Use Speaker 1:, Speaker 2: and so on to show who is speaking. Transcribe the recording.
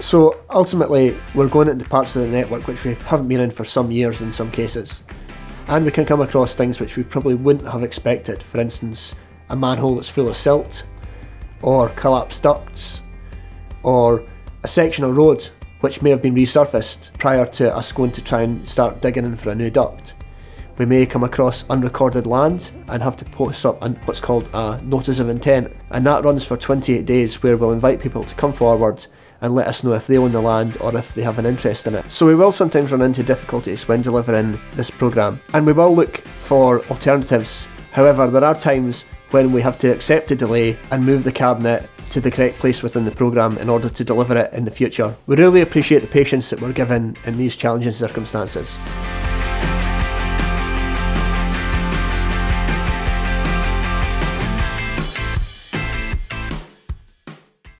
Speaker 1: So ultimately, we're going into parts of the network which we haven't been in for some years in some cases. And we can come across things which we probably wouldn't have expected. For instance, a manhole that's full of silt, or collapsed ducts, or a section of road which may have been resurfaced prior to us going to try and start digging in for a new duct. We may come across unrecorded land and have to post up what's called a notice of intent, and that runs for 28 days where we'll invite people to come forward and let us know if they own the land or if they have an interest in it. So we will sometimes run into difficulties when delivering this programme, and we will look for alternatives. However, there are times when we have to accept a delay and move the cabinet to the correct place within the programme in order to deliver it in the future. We really appreciate the patience that we're given in these challenging circumstances.